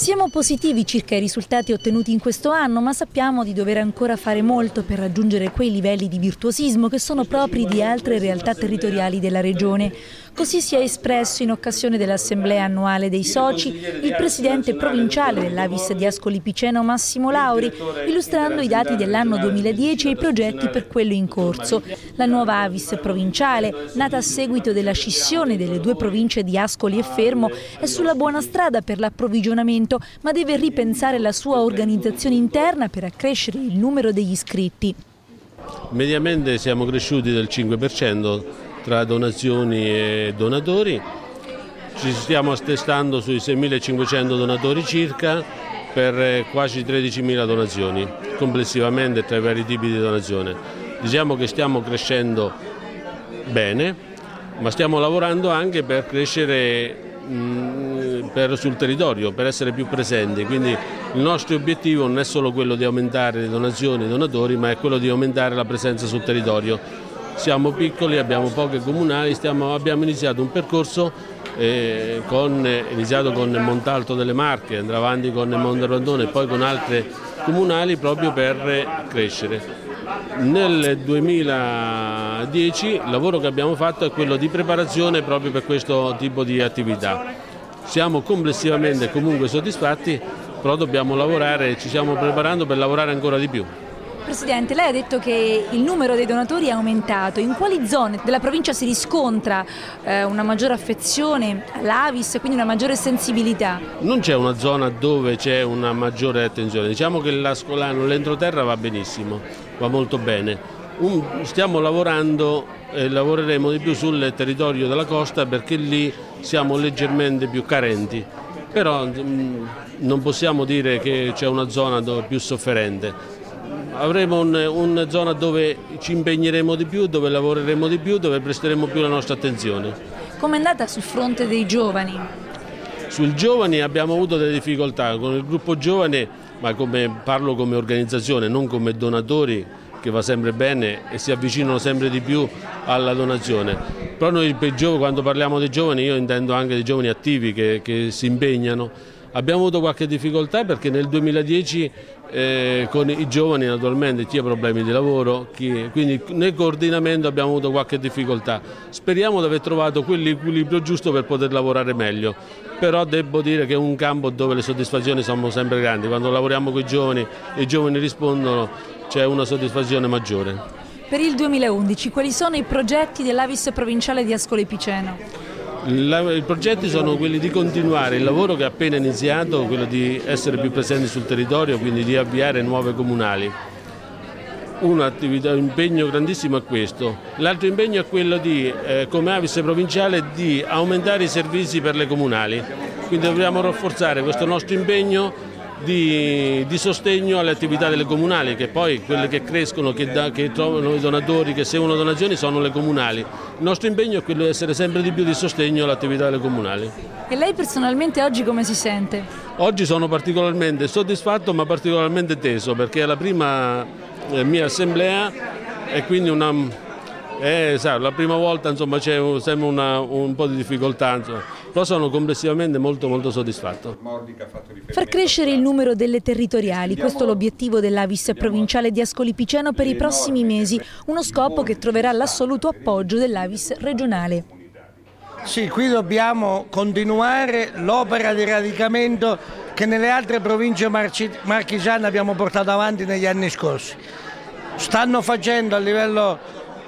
Siamo positivi circa i risultati ottenuti in questo anno, ma sappiamo di dover ancora fare molto per raggiungere quei livelli di virtuosismo che sono propri di altre realtà territoriali della Regione. Così si è espresso in occasione dell'Assemblea annuale dei soci il presidente provinciale dell'Avis di Ascoli Piceno Massimo Lauri, illustrando i dati dell'anno 2010 e i progetti per quello in corso. La nuova Avis provinciale, nata a seguito della scissione delle due province di Ascoli e Fermo, è sulla buona strada per l'approvvigionamento ma deve ripensare la sua organizzazione interna per accrescere il numero degli iscritti. Mediamente siamo cresciuti del 5% tra donazioni e donatori, ci stiamo attestando sui 6.500 donatori circa per quasi 13.000 donazioni complessivamente tra i vari tipi di donazione. Diciamo che stiamo crescendo bene, ma stiamo lavorando anche per crescere Mm, per, sul territorio, per essere più presenti. Quindi il nostro obiettivo non è solo quello di aumentare le donazioni e i donatori, ma è quello di aumentare la presenza sul territorio. Siamo piccoli, abbiamo poche comunali, stiamo, abbiamo iniziato un percorso eh, con, iniziato con Montalto delle Marche, andrà avanti con Monterandone e poi con altre comunali proprio per crescere. Nel 2010 il lavoro che abbiamo fatto è quello di preparazione proprio per questo tipo di attività. Siamo complessivamente comunque soddisfatti, però dobbiamo lavorare, ci stiamo preparando per lavorare ancora di più. Presidente, lei ha detto che il numero dei donatori è aumentato. In quali zone della provincia si riscontra eh, una maggiore affezione all'Avis, quindi una maggiore sensibilità? Non c'è una zona dove c'è una maggiore attenzione. Diciamo che l'Ascolano, l'entroterra va benissimo, va molto bene. Un, stiamo lavorando e lavoreremo di più sul territorio della costa perché lì siamo leggermente più carenti. Però mh, mm, non possiamo dire che c'è una zona più sofferente avremo una un zona dove ci impegneremo di più, dove lavoreremo di più, dove presteremo più la nostra attenzione. Come è andata sul fronte dei giovani? Sui giovani abbiamo avuto delle difficoltà, con il gruppo giovane, ma come, parlo come organizzazione, non come donatori, che va sempre bene e si avvicinano sempre di più alla donazione. Però noi quando parliamo dei giovani io intendo anche dei giovani attivi che, che si impegnano Abbiamo avuto qualche difficoltà perché nel 2010 eh, con i giovani naturalmente chi ha problemi di lavoro, chi, quindi nel coordinamento abbiamo avuto qualche difficoltà. Speriamo di aver trovato quell'equilibrio giusto per poter lavorare meglio, però devo dire che è un campo dove le soddisfazioni sono sempre grandi, quando lavoriamo con i giovani e i giovani rispondono c'è una soddisfazione maggiore. Per il 2011 quali sono i progetti dell'Avis provinciale di Ascoli Piceno? I progetti sono quelli di continuare il lavoro che è appena iniziato, quello di essere più presenti sul territorio, quindi di avviare nuove comunali. Un impegno grandissimo è questo. L'altro impegno è quello di, eh, come Avis provinciale, di aumentare i servizi per le comunali. Quindi dobbiamo rafforzare questo nostro impegno di, di, sostegno alle attività delle comunali, che poi quelle che crescono, che, da, che, trovano i donatori, che seguono donazioni sono le comunali. Il nostro impegno è quello di essere sempre di più di sostegno alle attività delle comunali. E lei personalmente oggi come si sente? Oggi sono particolarmente soddisfatto ma particolarmente teso perché è la prima eh, mia assemblea e quindi una, eh, sa, la prima volta c'è sempre un po' di difficoltà. Insomma però sono complessivamente molto molto soddisfatto. Far crescere il numero delle territoriali, questo è l'obiettivo dell'Avis provinciale di Ascoli Piceno per i prossimi mesi, uno scopo che troverà l'assoluto appoggio dell'Avis regionale. Sì, qui dobbiamo continuare l'opera di radicamento che nelle altre province marchigiane abbiamo portato avanti negli anni scorsi. Stanno facendo a livello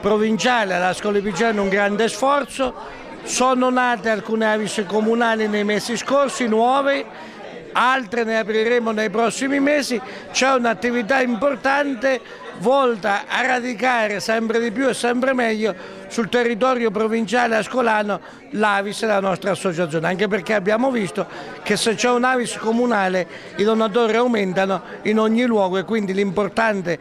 provinciale ad Ascoli Piceno un grande sforzo, sono nate alcune avis comunali nei mesi scorsi, nuove, altre ne apriremo nei prossimi mesi. C'è un'attività importante volta a radicare sempre di più e sempre meglio sul territorio provinciale ascolano l'Avis e la nostra associazione, anche perché abbiamo visto che se c'è un Avis comunale i donatori aumentano in ogni luogo e quindi l'importante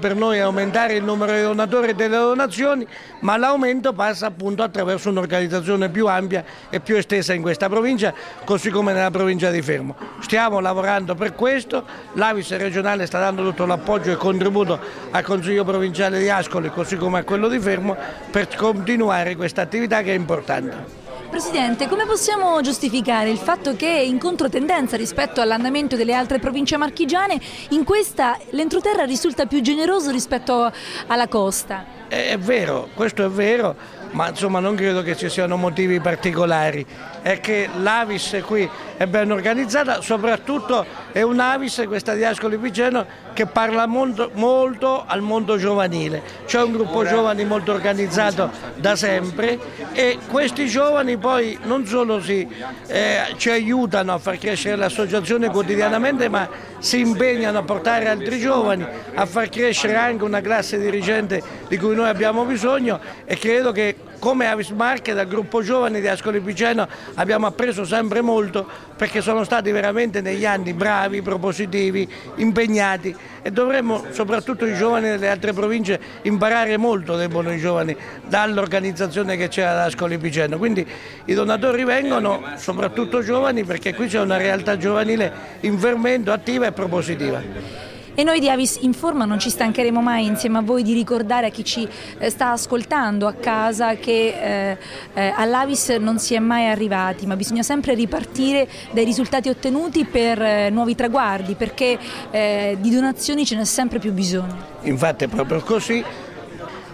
per noi è aumentare il numero di donatori e delle donazioni, ma l'aumento passa appunto attraverso un'organizzazione più ampia e più estesa in questa provincia, così come nella provincia di Fermo. Stiamo lavorando per questo, l'Avis regionale sta dando tutto l'appoggio e contributo al Consiglio provinciale di Ascoli, così come a quello di Fermo, per continuare questa attività che è importante. Presidente, come possiamo giustificare il fatto che in controtendenza rispetto all'andamento delle altre province marchigiane, in questa l'entroterra risulta più generoso rispetto alla costa? È, è vero, questo è vero, ma insomma non credo che ci siano motivi particolari. È che l'Avis qui è ben organizzata, soprattutto è un'Avis, questa di Ascoli Piceno, che parla molto, molto, al mondo giovanile. C'è un gruppo giovani molto organizzato da sempre e questi giovani poi non solo si, eh, ci aiutano a far crescere l'associazione quotidianamente, ma si impegnano a portare altri giovani, a far crescere anche una classe dirigente di cui noi abbiamo bisogno e credo che come Avis Marche dal gruppo giovani di Ascoli Piceno abbiamo appreso sempre molto perché sono stati veramente negli anni bravi, propositivi, impegnati e dovremmo soprattutto i giovani delle altre province imparare molto dei buoni giovani dall'organizzazione che c'è ad Ascoli Piceno. Quindi i donatori vengono soprattutto giovani perché qui c'è una realtà giovanile in fermento, attiva e propositiva. E noi di Avis Informa non ci stancheremo mai insieme a voi di ricordare a chi ci eh, sta ascoltando a casa che eh, eh, all'Avis non si è mai arrivati, ma bisogna sempre ripartire dai risultati ottenuti per eh, nuovi traguardi, perché eh, di donazioni ce n'è sempre più bisogno. Infatti è proprio così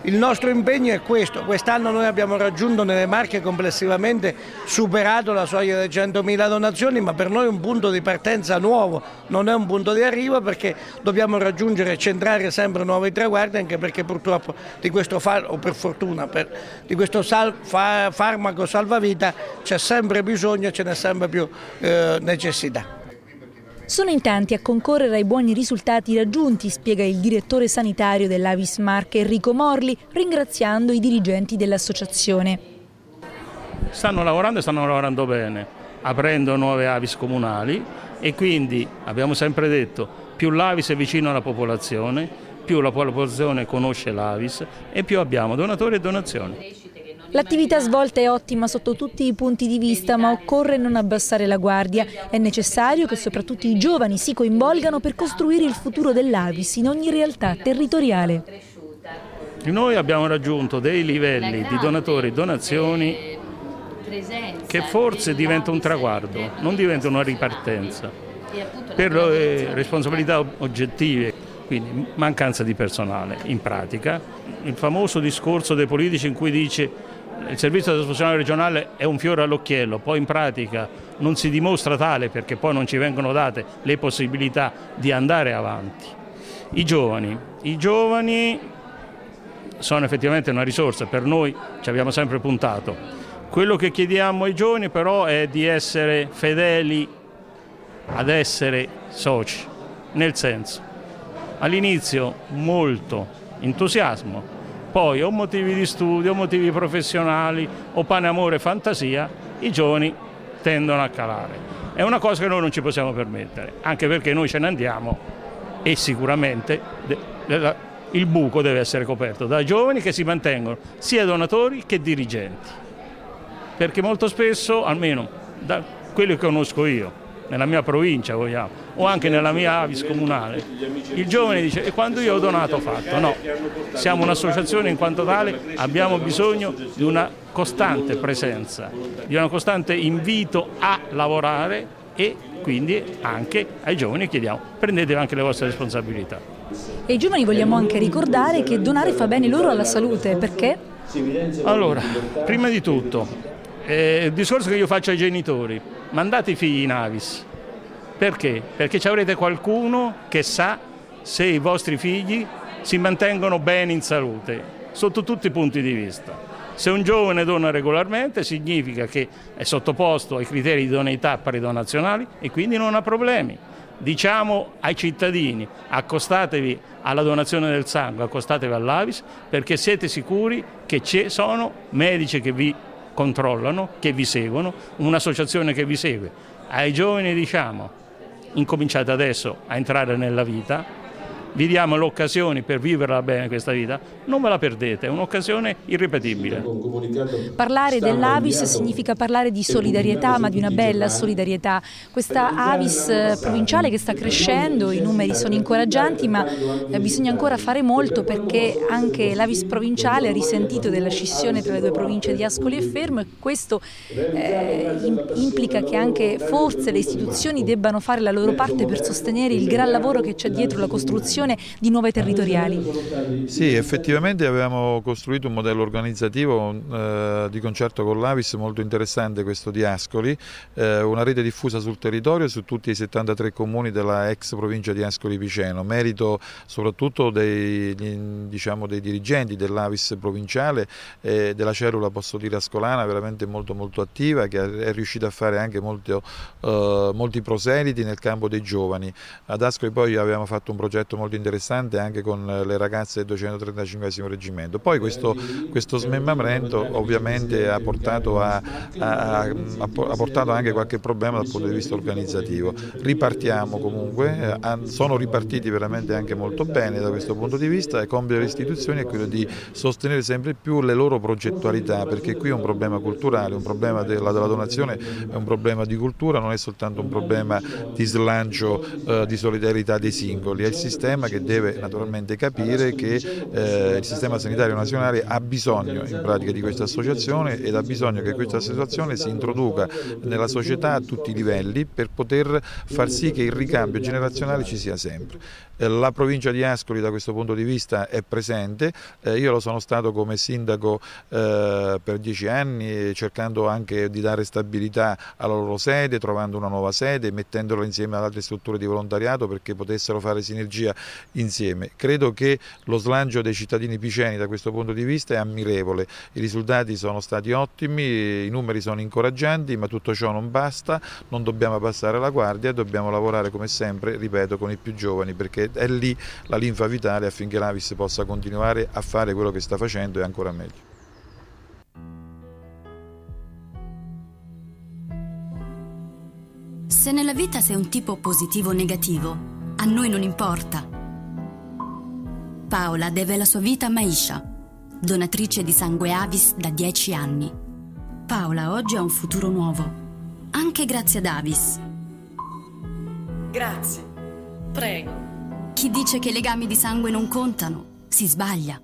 il nostro impegno è questo, quest'anno noi abbiamo raggiunto nelle Marche complessivamente superato la soglia delle 100.000 donazioni, ma per noi è un punto di partenza nuovo, non è un punto di arrivo perché dobbiamo raggiungere e centrare sempre nuovi traguardi, anche perché purtroppo di questo, o per fortuna, per, di questo sal, fa, farmaco salvavita c'è sempre bisogno e ce n'è sempre più eh, necessità. Sono in tanti a concorrere ai buoni risultati raggiunti, spiega il direttore sanitario dell'Avis Marche Enrico Morli, ringraziando i dirigenti dell'associazione. Stanno lavorando e stanno lavorando bene, aprendo nuove Avis comunali e quindi abbiamo sempre detto più l'Avis è vicino alla popolazione, più la popolazione conosce l'Avis e più abbiamo donatori e donazioni. L'attività svolta è ottima sotto tutti i punti di vista, ma occorre non abbassare la guardia. È necessario che soprattutto i giovani si coinvolgano per costruire il futuro dell'Avis in ogni realtà territoriale. Noi abbiamo raggiunto dei livelli di donatori e donazioni che forse diventa un traguardo, non diventa una ripartenza, per responsabilità oggettive, quindi mancanza di personale in pratica. Il famoso discorso dei politici in cui dice il servizio di trasfusione regionale è un fiore all'occhiello, poi in pratica non si dimostra tale perché poi non ci vengono date le possibilità di andare avanti. I giovani, i giovani sono effettivamente una risorsa, per noi ci abbiamo sempre puntato. Quello che chiediamo ai giovani però è di essere fedeli ad essere soci, nel senso all'inizio molto entusiasmo, poi o motivi di studio, o motivi professionali, o pane, amore, fantasia, i giovani tendono a calare. È una cosa che noi non ci possiamo permettere, anche perché noi ce ne andiamo e sicuramente il buco deve essere coperto da giovani che si mantengono sia donatori che dirigenti. Perché molto spesso, almeno da quelli che conosco io, nella mia provincia vogliamo, o anche nella mia avis comunale, il giovane dice e quando io ho donato ho fatto? No, siamo un'associazione in quanto tale abbiamo bisogno di una costante presenza, di un costante invito a lavorare e quindi anche ai giovani chiediamo prendete anche le vostre responsabilità. E ai giovani vogliamo anche ricordare che donare fa bene loro alla salute, perché? Allora, prima di tutto, eh, il discorso che io faccio ai genitori, mandate i figli in Avis. Perché? Perché ci avrete qualcuno che sa se i vostri figli si mantengono bene in salute, sotto tutti i punti di vista. Se un giovane dona regolarmente significa che è sottoposto ai criteri di idoneità donazionali e quindi non ha problemi. Diciamo ai cittadini accostatevi alla donazione del sangue, accostatevi all'Avis perché siete sicuri che ci sono medici che vi controllano, che vi seguono, un'associazione che vi segue. Ai giovani diciamo, incominciate adesso a entrare nella vita, vi diamo l'occasione per viverla bene questa vita, non ve la perdete, è un'occasione irripetibile. Parlare dell'Avis significa parlare di solidarietà, ma di una bella solidarietà. Questa Avis provinciale che sta crescendo, i numeri sono incoraggianti, ma eh, bisogna ancora fare molto perché anche l'Avis provinciale ha risentito della scissione tra le due province di Ascoli e Fermo e questo eh, implica che anche forse le istituzioni debbano fare la loro parte per sostenere il gran lavoro che c'è dietro la costruzione costruzione di nuove territoriali. Sì, effettivamente avevamo costruito un modello organizzativo eh, di concerto con l'Avis molto interessante questo di Ascoli, eh, una rete diffusa sul territorio su tutti i 73 comuni della ex provincia di Ascoli Piceno, merito soprattutto dei, diciamo, dei dirigenti dell'Avis provinciale e della cellula posso dire ascolana veramente molto molto attiva che è riuscita a fare anche molto, eh, molti proseliti nel campo dei giovani. Ad Ascoli poi abbiamo fatto un progetto molto molto interessante anche con le ragazze del 235 reggimento. Poi questo, questo smembamento ovviamente ha portato, a, a, a, portato, anche qualche problema dal punto di vista organizzativo. Ripartiamo comunque, eh, sono ripartiti veramente anche molto bene da questo punto di vista e compito delle istituzioni è quello di sostenere sempre più le loro progettualità perché qui è un problema culturale, un problema della, della donazione è un problema di cultura, non è soltanto un problema di slancio, eh, di solidarietà dei singoli, è il sistema sistema che deve naturalmente capire che eh, il sistema sanitario nazionale ha bisogno in pratica di questa associazione ed ha bisogno che questa associazione si introduca nella società a tutti i livelli per poter far sì che il ricambio generazionale ci sia sempre. Eh, la provincia di Ascoli da questo punto di vista è presente, eh, io lo sono stato come sindaco eh, per dieci anni cercando anche di dare stabilità alla loro sede, trovando una nuova sede, mettendola insieme ad altre strutture di volontariato perché potessero fare sinergia insieme. Credo che lo slancio dei cittadini piceni da questo punto di vista è ammirevole, i risultati sono stati ottimi, i numeri sono incoraggianti, ma tutto ciò non basta, non dobbiamo passare la guardia, dobbiamo lavorare come sempre, ripeto, con i più giovani perché è lì la linfa vitale affinché l'Avis possa continuare a fare quello che sta facendo e ancora meglio. Se nella vita sei un tipo positivo o negativo, a noi non importa. Paola deve la sua vita a Maisha, donatrice di sangue Avis da dieci anni. Paola oggi ha un futuro nuovo, anche grazie ad Avis. Grazie. Prego. Chi dice che i legami di sangue non contano si sbaglia.